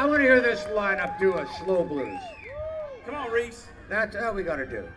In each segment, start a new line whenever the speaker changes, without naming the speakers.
I want to hear this lineup do a slow blues.
Come on, Reese.
That's all we got to do.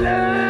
Love.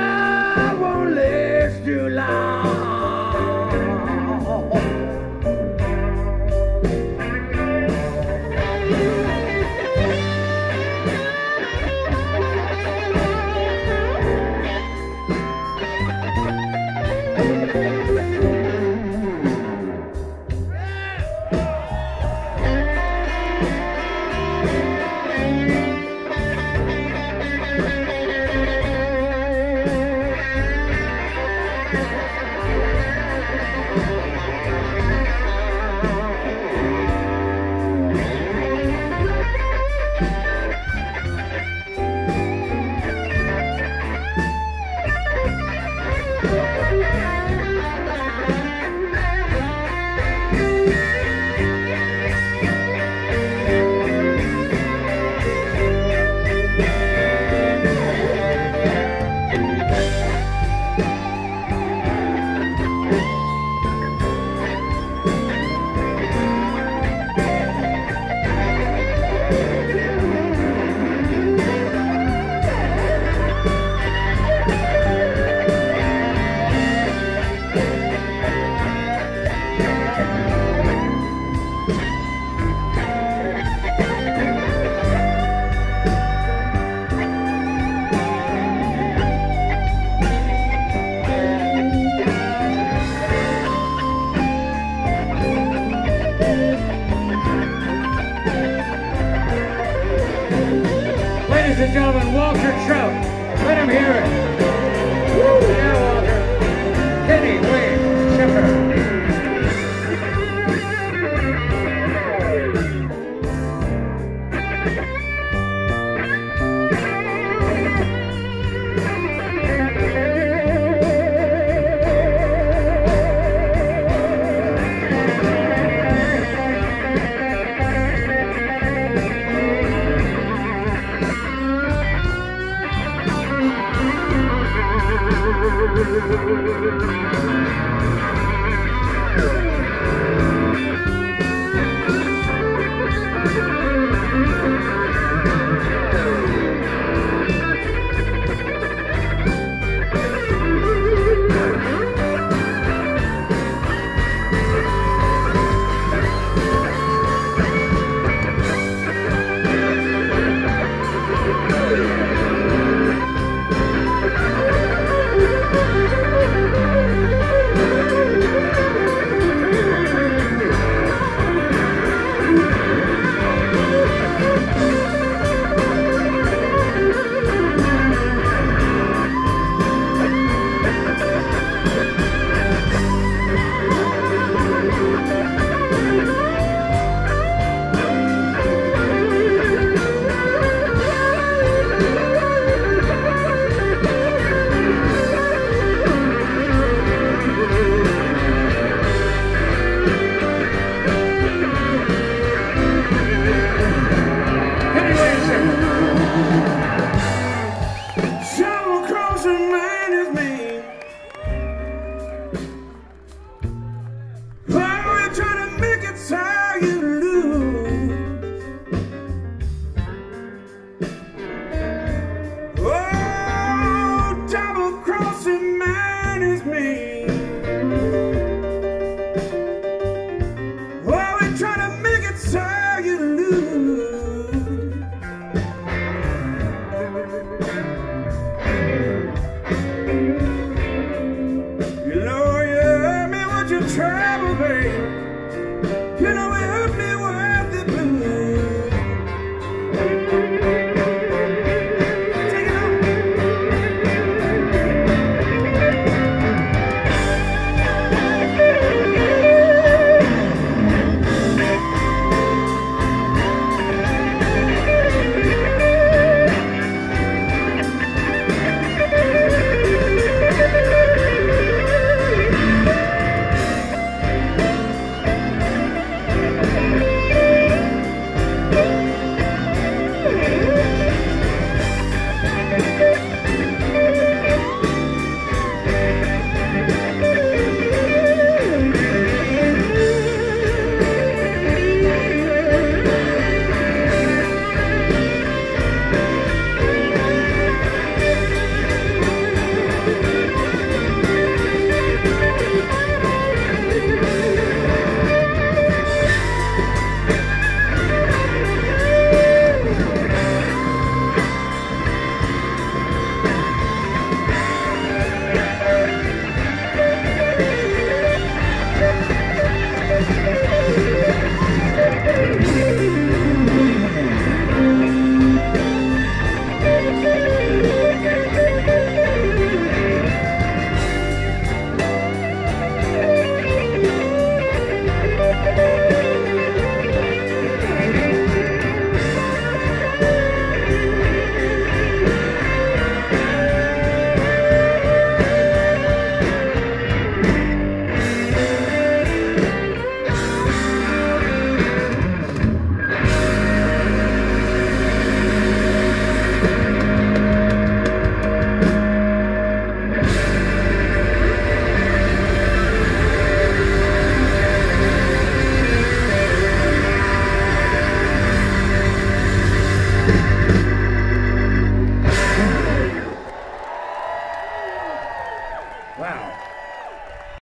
Ladies and gentlemen, Walter Trout. Let him hear it. Woo!